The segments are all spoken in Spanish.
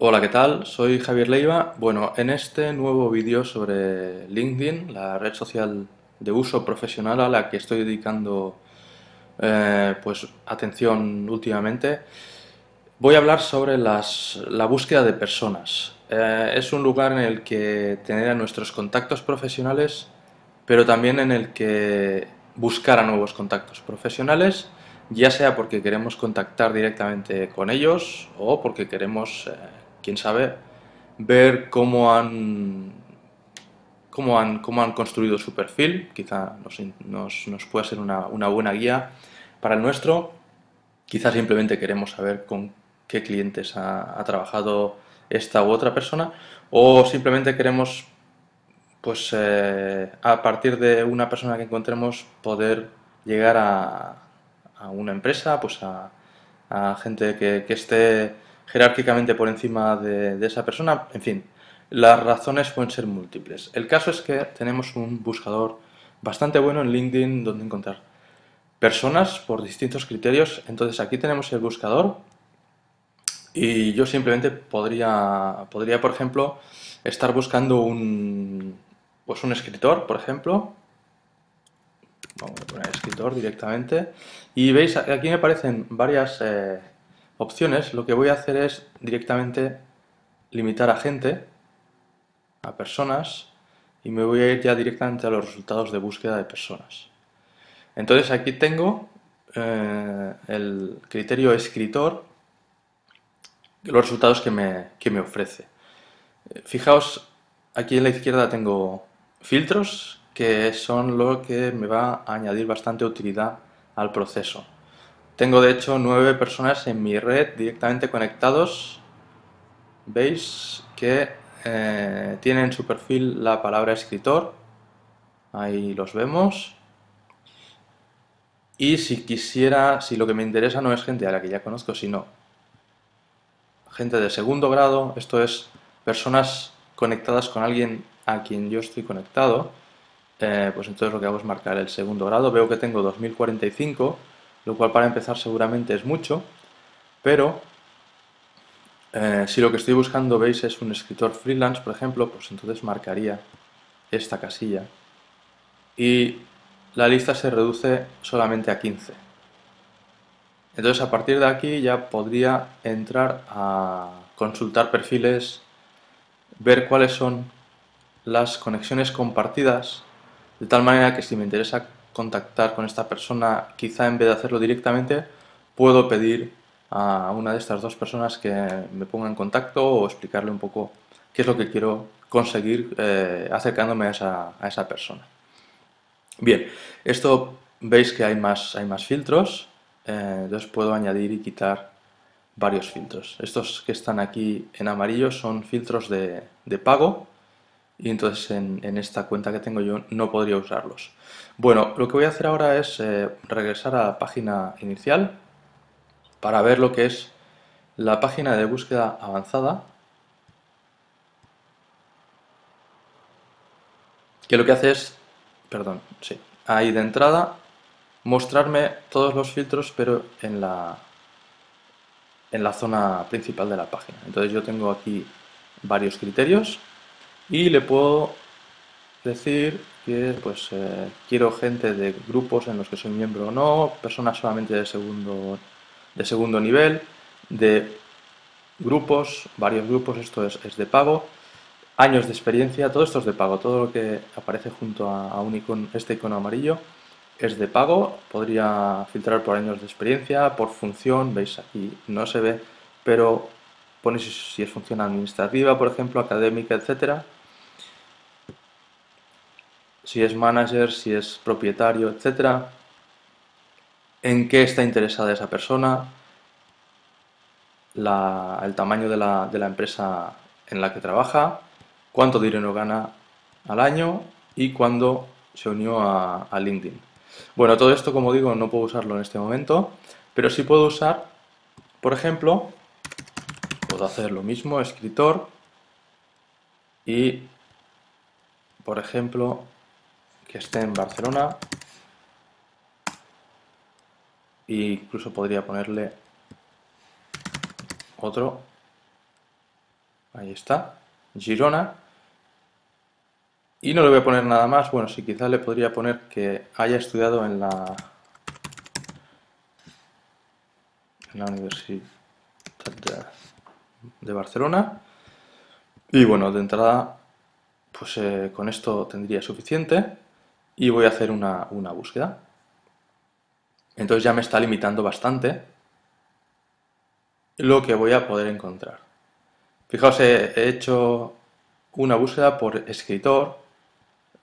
Hola, ¿qué tal? Soy Javier Leiva. Bueno, en este nuevo vídeo sobre LinkedIn, la red social de uso profesional a la que estoy dedicando eh, pues atención últimamente, voy a hablar sobre las- la búsqueda de personas. Eh, es un lugar en el que tener a nuestros contactos profesionales, pero también en el que buscar a nuevos contactos profesionales, ya sea porque queremos contactar directamente con ellos o porque queremos, eh, quién sabe, ver cómo han cómo han, cómo han construido su perfil, quizá nos, nos, nos pueda ser una, una, buena guía para el nuestro. Quizá simplemente queremos saber con qué clientes ha, trabajado esta u otra persona o simplemente queremos, pues eh, a partir de una persona que encontremos, poder llegar a, a una empresa, pues a, a gente que, que, esté jerárquicamente por encima de, esa persona, en fin, las razones pueden ser múltiples. El caso es que tenemos un buscador bastante bueno en LinkedIn donde encontrar personas por distintos criterios. Entonces aquí tenemos el buscador y yo simplemente podría, podría por ejemplo, estar buscando un, pues un escritor, por ejemplo. Vamos a poner escritor directamente. Y veis, aquí me aparecen varias eh, opciones. Lo que voy a hacer es directamente limitar a gente a personas y me voy a ir ya directamente a los resultados de búsqueda de personas. Entonces aquí tengo eh, el criterio escritor, los resultados que me, que me ofrece. Fijaos, aquí en la izquierda tengo filtros que son lo que me va a añadir bastante utilidad al proceso. Tengo de hecho nueve personas en mi red directamente conectados. Veis que eh, tiene en su perfil la palabra escritor, ahí los vemos. Y si quisiera, si lo que me interesa no es gente a la que ya conozco, sino gente de segundo grado, esto es personas conectadas con alguien a quien yo estoy conectado, eh, pues entonces lo que hago es marcar el segundo grado. Veo que tengo 2045, lo cual para empezar seguramente es mucho, pero eh, si lo que estoy buscando, veis, es un escritor freelance, por ejemplo, pues entonces marcaría esta casilla. Y la lista se reduce solamente a 15. Entonces a partir de aquí ya podría entrar a consultar perfiles, ver cuáles son las conexiones compartidas, de tal manera que si me interesa contactar con esta persona, quizá en vez de hacerlo directamente, puedo pedir a una de estas dos personas que me ponga en contacto o explicarle un poco qué es lo que quiero conseguir eh, acercándome a esa, persona. Bien, esto veis que hay más, hay más filtros, eh, entonces puedo añadir y quitar varios filtros. Estos que están aquí en amarillo son filtros de pago y entonces en, esta cuenta que tengo yo no podría usarlos. Bueno, lo que voy a hacer ahora es eh, regresar a la página inicial para ver lo que es la página de búsqueda avanzada que lo que hace es, perdón, sí, ahí de entrada mostrarme todos los filtros pero en la en la zona principal de la página. Entonces yo tengo aquí varios criterios y le puedo decir que pues eh, quiero gente de grupos en los que soy miembro o no, personas solamente de segundo de segundo nivel, de grupos, varios grupos, esto es, es, de pago, años de experiencia, todo esto es de pago, todo lo que aparece junto a, a un icono, este icono amarillo es de pago, podría filtrar por años de experiencia, por función, veis aquí no se ve, pero pone si, si es función administrativa, por ejemplo, académica, etcétera, si es manager, si es propietario, etcétera, en qué está interesada esa persona, el tamaño de la, empresa en la que trabaja, cuánto dinero gana al año y cuándo se unió a, LinkedIn. Bueno, todo esto, como digo, no puedo usarlo en este momento, pero sí puedo usar, por ejemplo, puedo hacer lo mismo, escritor, y, por ejemplo, que esté en Barcelona, incluso podría ponerle otro Ahí está. Girona. Y no le voy a poner nada más. Bueno, si quizás le podría poner que haya estudiado en la, en la Universidad de, Barcelona. Y bueno, de entrada, pues eh, con esto tendría suficiente. Y voy a hacer una, una búsqueda. Entonces ya me está limitando bastante lo que voy a poder encontrar. Fijaos, he hecho una búsqueda por escritor,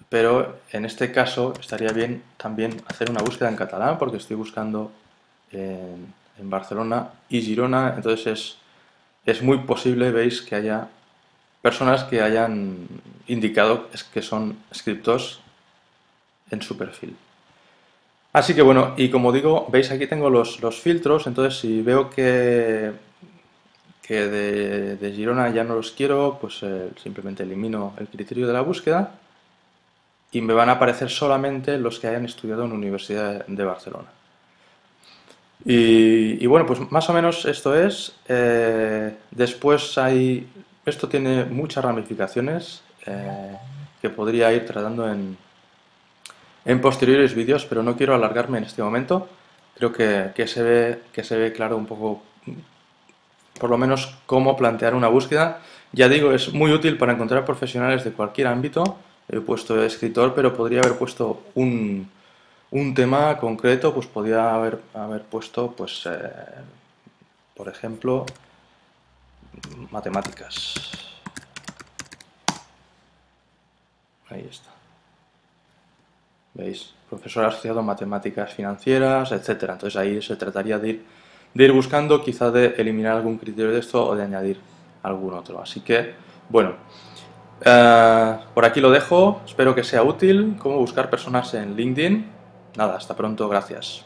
pero en este caso estaría bien también hacer una búsqueda en catalán porque estoy buscando en, Barcelona y Girona, entonces es, es muy posible, veis, que haya personas que hayan indicado que son escritos en su perfil. Así que bueno, y como digo, veis aquí tengo los, filtros, entonces si veo que, que de, Girona ya no los quiero, pues eh, simplemente elimino el criterio de la búsqueda y me van a aparecer solamente los que hayan estudiado en Universidad de Barcelona. Y, bueno, pues más o menos esto es. Eh, después hay, esto tiene muchas ramificaciones eh, que podría ir tratando en, en posteriores vídeos, pero no quiero alargarme en este momento. Creo que, se ve, que se ve claro un poco, por lo menos, cómo plantear una búsqueda. Ya digo, es muy útil para encontrar profesionales de cualquier ámbito. He puesto escritor, pero podría haber puesto un, tema concreto, pues podría haber, haber puesto, pues, eh, por ejemplo, matemáticas. Ahí está. ¿Veis? Profesor asociado a matemáticas financieras, etcétera. Entonces ahí se trataría de ir, de ir buscando, quizá de eliminar algún criterio de esto o de añadir algún otro. Así que, bueno, eh, por aquí lo dejo. Espero que sea útil. Cómo buscar personas en LinkedIn. Nada, hasta pronto. Gracias.